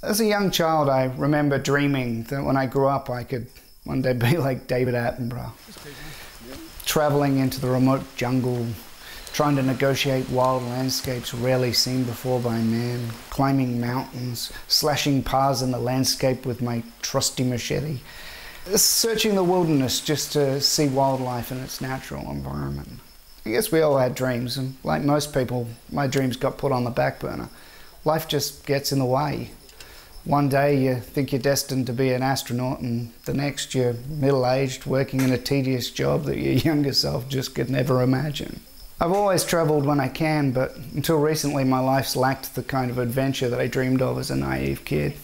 As a young child, I remember dreaming that when I grew up, I could one day be like David Attenborough, traveling into the remote jungle, trying to negotiate wild landscapes rarely seen before by man, climbing mountains, slashing paths in the landscape with my trusty machete, searching the wilderness just to see wildlife in its natural environment. I guess we all had dreams, and like most people, my dreams got put on the back burner. Life just gets in the way one day you think you're destined to be an astronaut, and the next you're middle aged, working in a tedious job that your younger self just could never imagine. I've always travelled when I can, but until recently my life's lacked the kind of adventure that I dreamed of as a naive kid.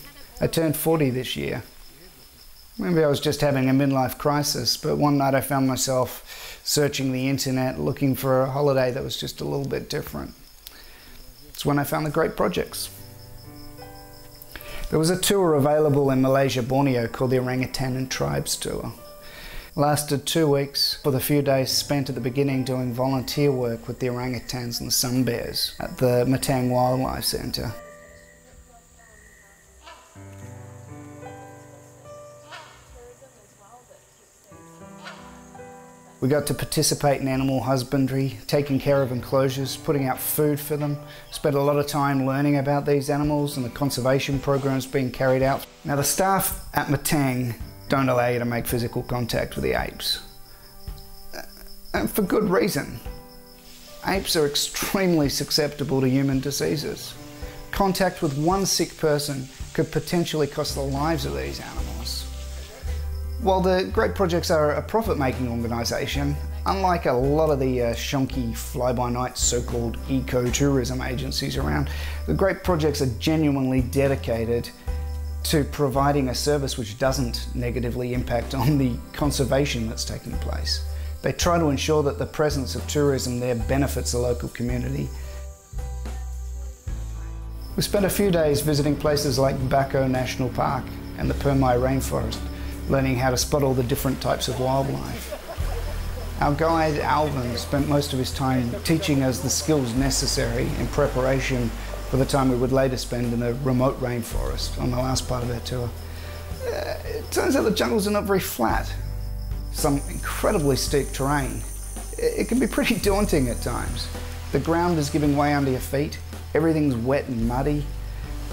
I turned 40 this year. Maybe I was just having a midlife crisis, but one night I found myself searching the internet looking for a holiday that was just a little bit different. It's when I found the Great Projects. There was a tour available in Malaysia, Borneo called the Orangutan and Tribes Tour. Lasted two weeks with a few days spent at the beginning doing volunteer work with the orangutans and the sun bears at the Matang Wildlife Centre. We got to participate in animal husbandry, taking care of enclosures, putting out food for them. Spent a lot of time learning about these animals and the conservation programs being carried out. Now the staff at Matang don't allow you to make physical contact with the apes. And for good reason. Apes are extremely susceptible to human diseases. Contact with one sick person could potentially cost the lives of these animals. While the Great Projects are a profit-making organisation, unlike a lot of the uh, shonky fly-by-night so-called eco-tourism agencies around, the Great Projects are genuinely dedicated to providing a service which doesn't negatively impact on the conservation that's taking place. They try to ensure that the presence of tourism there benefits the local community. We spent a few days visiting places like Bako National Park and the Permai Rainforest learning how to spot all the different types of wildlife. Our guide Alvin spent most of his time teaching us the skills necessary in preparation for the time we would later spend in a remote rainforest on the last part of our tour. Uh, it turns out the jungles are not very flat. Some incredibly steep terrain. It can be pretty daunting at times. The ground is giving way under your feet, everything's wet and muddy,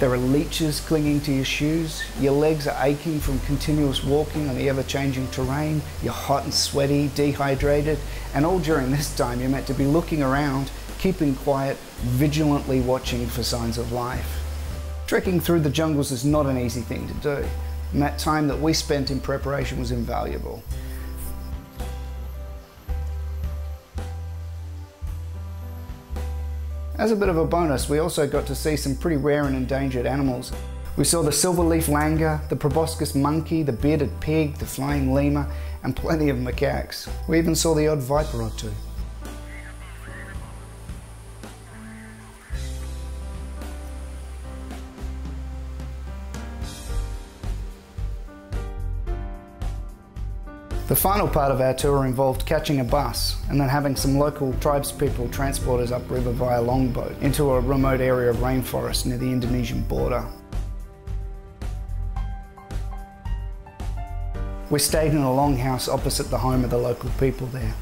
there are leeches clinging to your shoes. Your legs are aching from continuous walking on the ever-changing terrain. You're hot and sweaty, dehydrated, and all during this time you're meant to be looking around, keeping quiet, vigilantly watching for signs of life. Trekking through the jungles is not an easy thing to do, and that time that we spent in preparation was invaluable. As a bit of a bonus, we also got to see some pretty rare and endangered animals. We saw the silverleaf langur, the proboscis monkey, the bearded pig, the flying lemur, and plenty of macaques. We even saw the odd viper or two. The final part of our tour involved catching a bus and then having some local tribespeople transport us upriver via longboat into a remote area of rainforest near the Indonesian border. We stayed in a longhouse opposite the home of the local people there.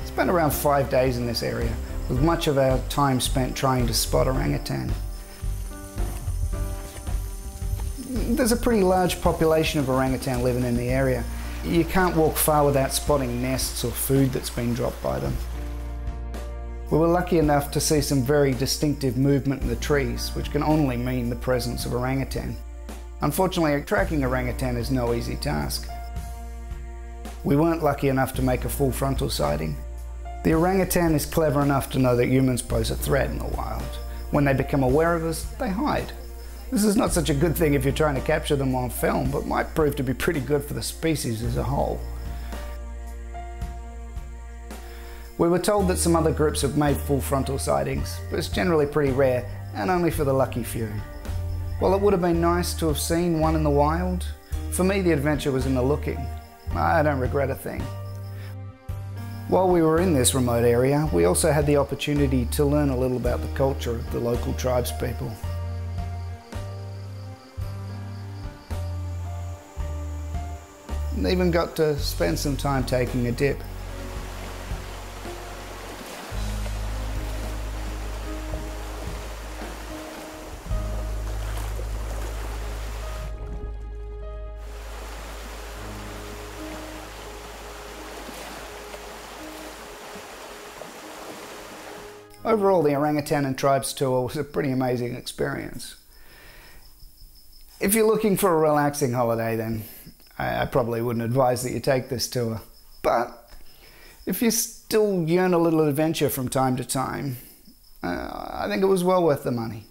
We spent around five days in this area, with much of our time spent trying to spot orangutan. There's a pretty large population of orangutan living in the area. You can't walk far without spotting nests or food that's been dropped by them. We were lucky enough to see some very distinctive movement in the trees, which can only mean the presence of orangutan. Unfortunately, tracking orangutan is no easy task. We weren't lucky enough to make a full frontal sighting. The orangutan is clever enough to know that humans pose a threat in the wild. When they become aware of us, they hide. This is not such a good thing if you're trying to capture them on film, but might prove to be pretty good for the species as a whole. We were told that some other groups have made full frontal sightings, but it's generally pretty rare and only for the lucky few. While it would have been nice to have seen one in the wild, for me the adventure was in the looking. I don't regret a thing. While we were in this remote area, we also had the opportunity to learn a little about the culture of the local tribes people. And even got to spend some time taking a dip. Overall, the Orangutan and Tribes tour was a pretty amazing experience. If you're looking for a relaxing holiday, then I, I probably wouldn't advise that you take this tour. But if you still yearn a little adventure from time to time, uh, I think it was well worth the money.